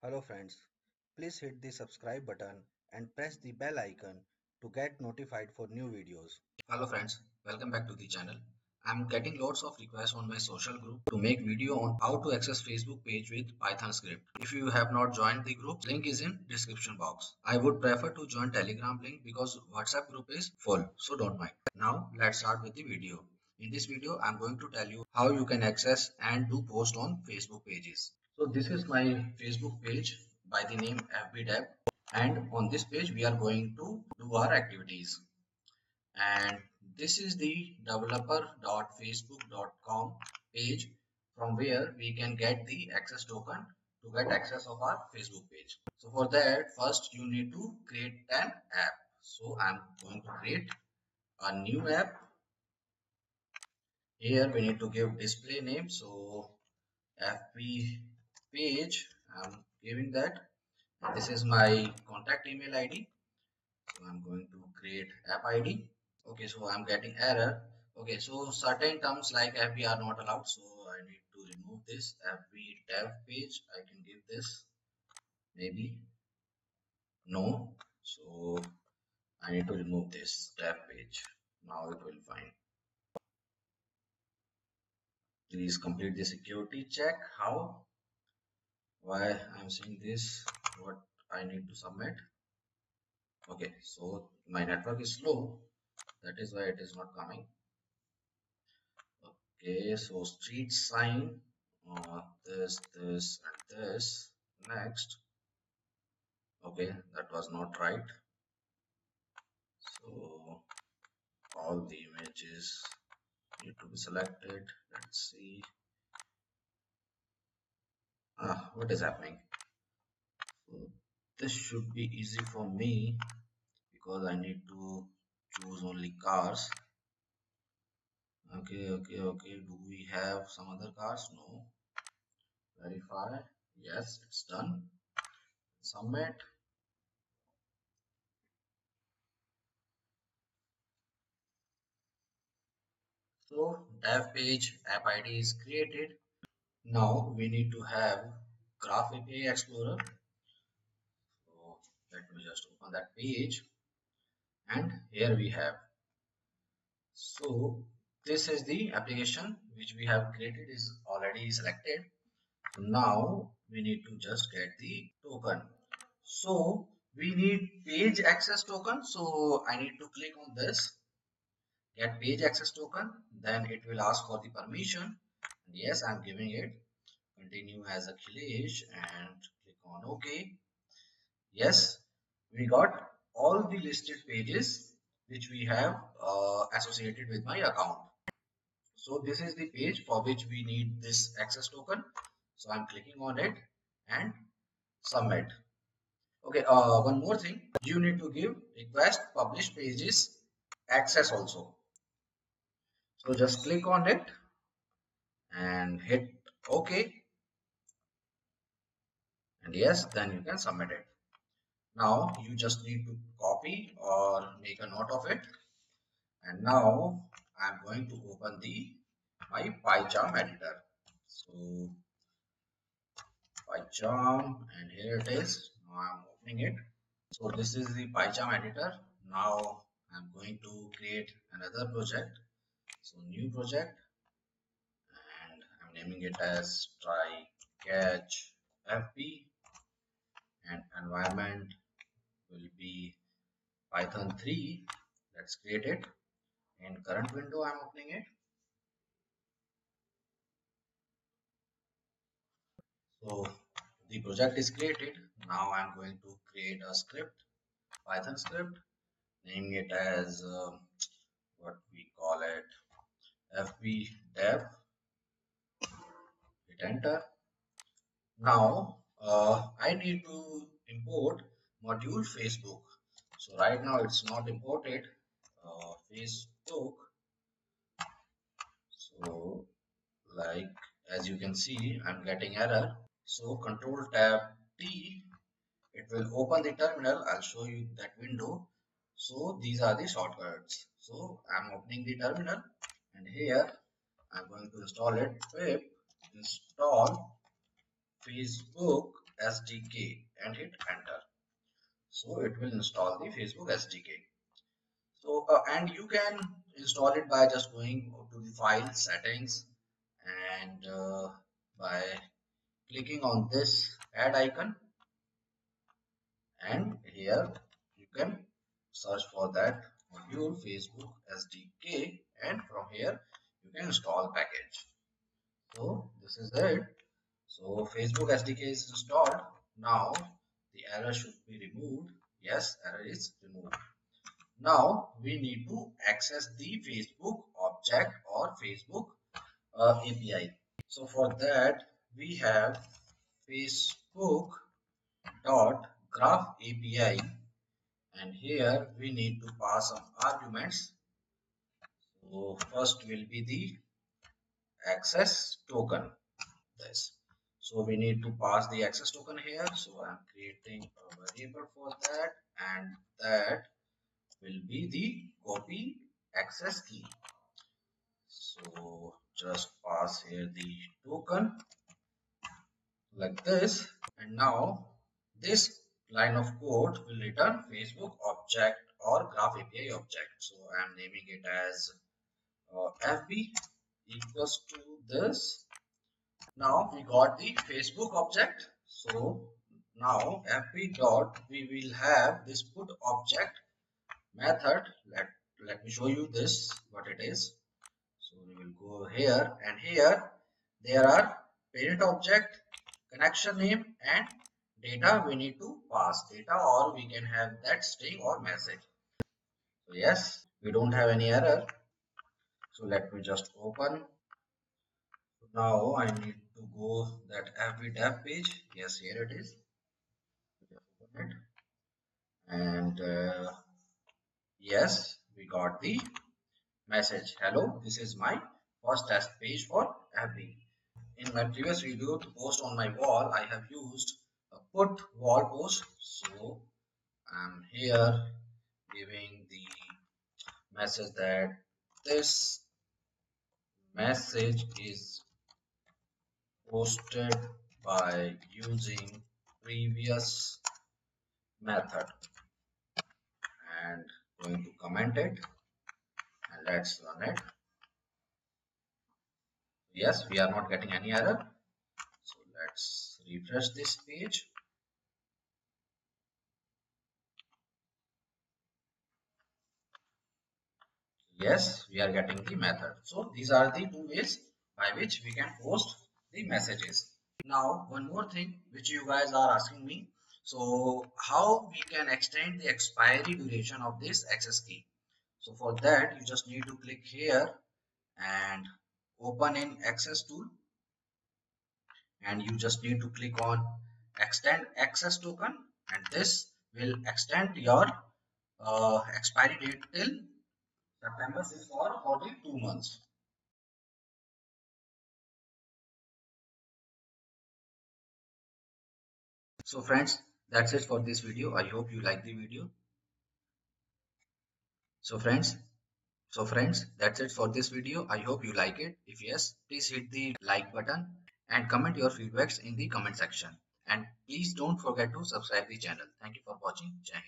Hello friends, please hit the subscribe button and press the bell icon to get notified for new videos. Hello friends, welcome back to the channel. I'm getting lots of requests on my social group to make video on how to access Facebook page with Python script. If you have not joined the group, link is in description box. I would prefer to join Telegram link because WhatsApp group is full, so don't mind. Now let's start with the video. In this video, I'm going to tell you how you can access and do post on Facebook pages. So this is my Facebook page by the name FBDev and on this page we are going to do our activities and this is the developer.facebook.com page from where we can get the access token to get access of our Facebook page. So for that first you need to create an app. So I'm going to create a new app. Here we need to give display name. So FB page. I'm giving that. This is my contact email id so i'm going to create app id okay so i'm getting error. Okay so certain terms like fb are not allowed. So i need to remove this fb dev page. I can give this. Maybe. No. So i need to remove this dev page. Now it will find. Please complete the security check. How why I'm seeing this what I need to submit. Okay so my network is slow. That is why it is not coming. Okay so street sign uh, this this and this. Next. Okay that was not right. So all the images need to be selected. Let's see ah, what is happening? This should be easy for me because I need to choose only cars. Okay okay okay. Do we have some other cars? No. Verify yes it's done. Submit. So dev page app id is created now we need to have graph API Explorer. So let me just open that page and here we have. So this is the application which we have created is already selected. So now we need to just get the token. So we need page access token. So I need to click on this get page access token then it will ask for the permission yes i'm giving it. Continue as Akhilesh and click on OK. Yes we got all the listed pages which we have uh, associated with my account. So this is the page for which we need this access token. So i'm clicking on it and submit. Okay uh, one more thing. You need to give request publish pages access also. So just click on it and hit ok. And yes then you can submit it. Now you just need to copy or make a note of it. And now i'm going to open the my pycharm editor. So pycharm and here it is. Now i'm opening it. So this is the pycharm editor. Now i'm going to create another project. So new project naming it as try catch fb and environment will be python 3 let's create it in current window i'm opening it. So the project is created. Now i'm going to create a script python script naming it as uh, what we call it fb dev hit enter now uh, I need to import module Facebook. So right now it's not imported uh, Facebook. So like as you can see I'm getting error. So control tab T it will open the terminal. I'll show you that window. So these are the shortcuts. So I'm opening the terminal and here I'm going to install it pip install Facebook SDK and hit enter. So it will install the Facebook SDK. So uh, and you can install it by just going to the file settings and uh, by clicking on this add icon and here you can search for that module Facebook SDK and from here you can install package. So this is it. So Facebook SDK is installed. Now the error should be removed. Yes, error is removed. Now we need to access the Facebook object or Facebook uh, API. So for that we have Facebook dot graph API and here we need to pass some arguments. So first will be the access token. This so we need to pass the access token here. So i'm creating a variable for that and that will be the copy access key. So just pass here the token like this and now this line of code will return facebook object or graph api object. So i'm naming it as uh, fb equals to this. Now we got the facebook object. So now fb dot we will have this put object method. Let let me show you this what it is. So we will go here and here there are parent object connection name and data we need to pass. Data or we can have that string or message. So yes we don't have any error so let me just open. Now i need to go that fb dev page. Yes here it is. And uh, yes we got the message. Hello this is my first test page for FB in my previous video to post on my wall I have used a put wall post. So I'm here giving the message that this message is posted by using previous method. And going to comment it. And let's run it. Yes we are not getting any error. So let's refresh this page yes we are getting the method. So these are the two ways by which we can post the messages. Now one more thing which you guys are asking me. So how we can extend the expiry duration of this access key? So for that you just need to click here and open in access tool. And you just need to click on extend access token. And this will extend your uh, expiry date till September 6 for 42 months. So friends that's it for this video. I hope you like the video. So friends so friends that's it for this video. I hope you like it. If yes please hit the like button and comment your feedbacks in the comment section. And please don't forget to subscribe the channel. Thank you for watching. Jai.